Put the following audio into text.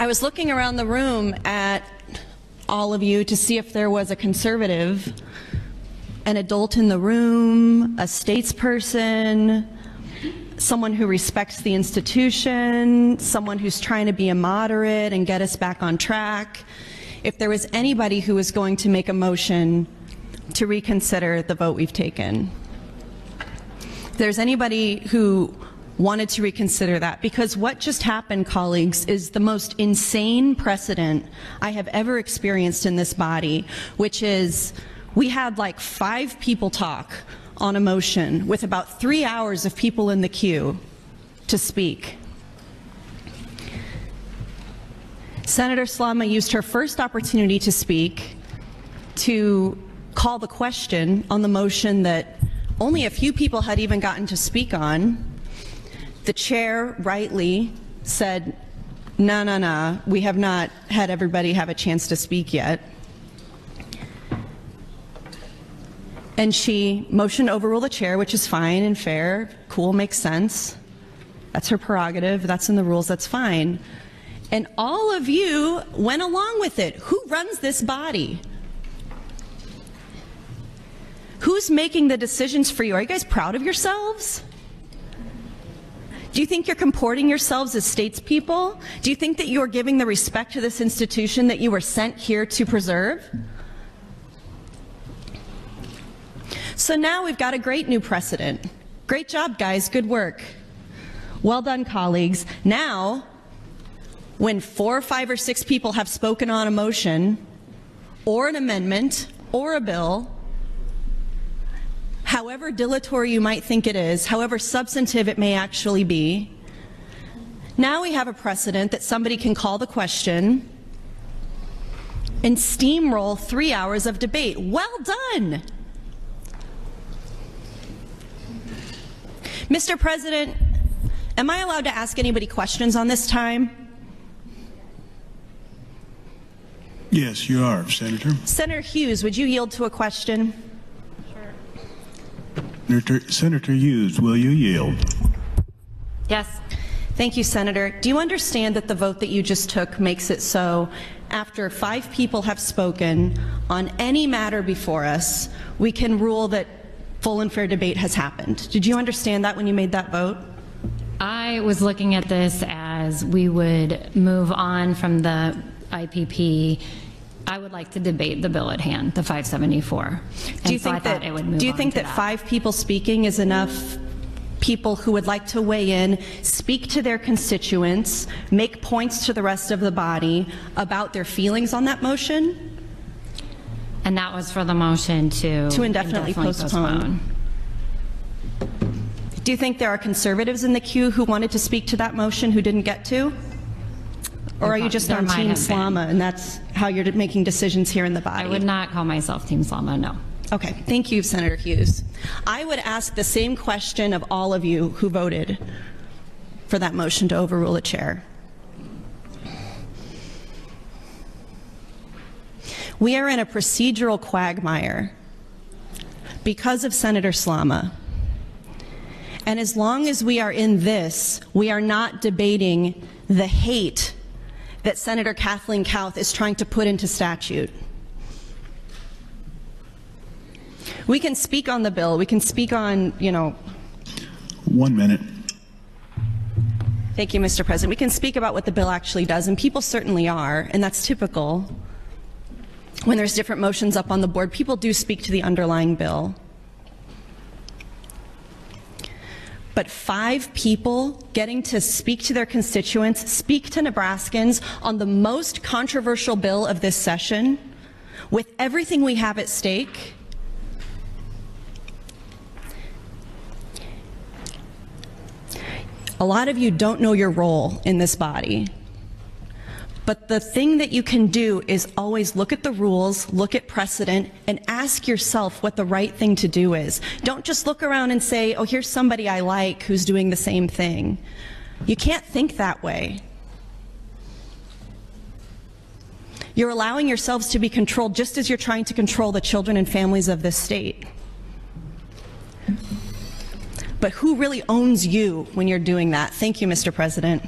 I was looking around the room at all of you to see if there was a conservative, an adult in the room, a statesperson, someone who respects the institution, someone who's trying to be a moderate and get us back on track. If there was anybody who was going to make a motion to reconsider the vote we've taken. If there's anybody who wanted to reconsider that because what just happened, colleagues, is the most insane precedent I have ever experienced in this body, which is we had like five people talk on a motion with about three hours of people in the queue to speak. Senator Slama used her first opportunity to speak to call the question on the motion that only a few people had even gotten to speak on. The chair rightly said, no, no, no, we have not had everybody have a chance to speak yet. And she motioned to overrule the chair, which is fine and fair, cool, makes sense. That's her prerogative, that's in the rules, that's fine. And all of you went along with it. Who runs this body? Who's making the decisions for you? Are you guys proud of yourselves? Do you think you're comporting yourselves as statespeople? Do you think that you are giving the respect to this institution that you were sent here to preserve? So now we've got a great new precedent. Great job, guys. Good work. Well done, colleagues. Now, when four or five or six people have spoken on a motion or an amendment or a bill, however dilatory you might think it is, however substantive it may actually be, now we have a precedent that somebody can call the question and steamroll three hours of debate. Well done. Mr. President, am I allowed to ask anybody questions on this time? Yes, you are, Senator. Senator Hughes, would you yield to a question? Senator, Senator Hughes, will you yield? Yes. Thank you, Senator. Do you understand that the vote that you just took makes it so after five people have spoken on any matter before us, we can rule that full and fair debate has happened. Did you understand that when you made that vote? I was looking at this as we would move on from the IPP. I would like to debate the bill at hand, the 574. Do you so think that it would move do you think to that five people speaking is enough people who would like to weigh in, speak to their constituents, make points to the rest of the body about their feelings on that motion? And that was for the motion to To indefinitely postpone. Do you think there are conservatives in the queue who wanted to speak to that motion who didn't get to? Or are you just on Team. Slama and that's how you're making decisions here in the body? I would not call myself Team Slama, no. Okay, thank you, Senator Hughes. I would ask the same question of all of you who voted for that motion to overrule a chair. We are in a procedural quagmire because of Senator Slama. And as long as we are in this, we are not debating the hate that Senator Kathleen Kauth is trying to put into statute. We can speak on the bill. We can speak on, you know, One minute. thank you, Mr. President. We can speak about what the bill actually does, and people certainly are, and that's typical. When there's different motions up on the board, people do speak to the underlying bill. But five people getting to speak to their constituents, speak to Nebraskans on the most controversial bill of this session, with everything we have at stake, A lot of you don't know your role in this body. But the thing that you can do is always look at the rules, look at precedent, and ask yourself what the right thing to do is. Don't just look around and say, oh, here's somebody I like who's doing the same thing. You can't think that way. You're allowing yourselves to be controlled just as you're trying to control the children and families of this state. But who really owns you when you're doing that? Thank you, Mr. President.